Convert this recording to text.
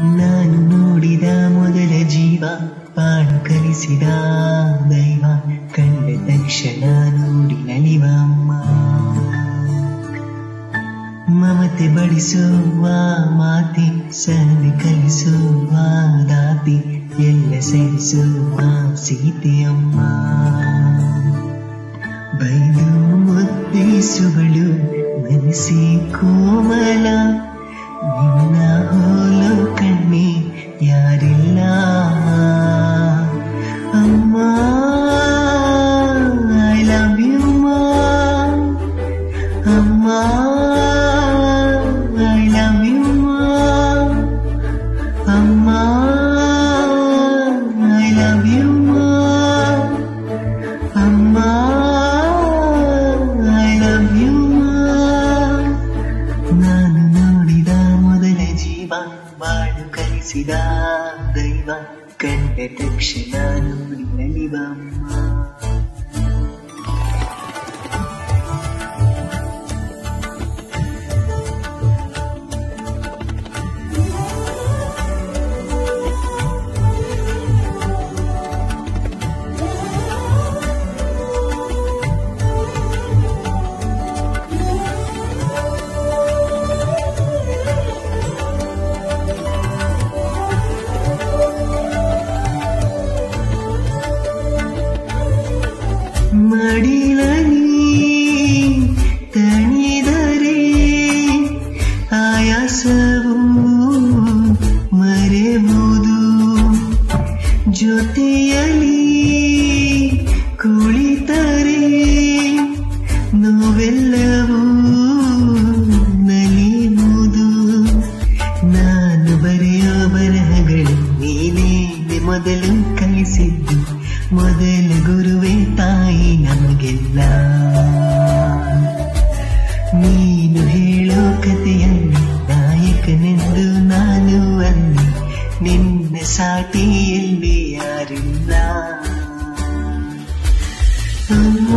ನಾನು ನೋಡಿದ ಮೊದಲ ಜೀವ, ಪಾಡು ಕಲಿಸಿದ ದೈವ, ಕಂಡ ತಕ್ಷಣ ನೋಡಿ ನಲಿವ ಮಮತೆ ಬಡಿಸುವ ಮಾತೆ ಸಂಧಿ ಕಲಿಸುವ ದಾತಿ ಎಲ್ಲ ಸಹಿಸುವ ಸೀತೆಯಮ್ಮ ಬೈದು ಒತ್ತಿಸುವಳು ಮನಸ್ಸಿ ಕೋಮಲ ಅಮ್ಮ ಐ ಲವ್ ಯು ಅಮ್ಮ ಐ ಲವ್ ಯು ಅಮ್ಮ ಐ ಲವ್ ಯು ನಾನು ನೋಡಿದ ಮೊದಲ ಜೀವ ಬಾಳು ಕಲಿಸಿದ ದೈವ ಕಂಡ ತಕ್ಷಣ ನೋಡಿ ಜೊತೆಯಲಿ ಕುಳಿತರೆ ನೋವೆಲ್ಲವೂ ನಲಿಯುವುದು. ನಾನು ಬರೆಯೋ ಬರಹಗಳು ನೀನೇ ಮೊದಲು ಕಲಿಸಿದ್ದು. ಮೊದಲ ಗುರುವೆ ತಾಯಿ ನಮಗೆಲ್ಲ. ನೀನು ಹೇಳೋ ಕಥೆಯನ್ನು ನಾಯಕನೆಂದು ನಾನು ಅಂದೆ ನಿನ್ನೆ ಸಾಟಿಯಲ್ಲಿ ಯಾರಿಲ್ಲ ಅಮ್ಮ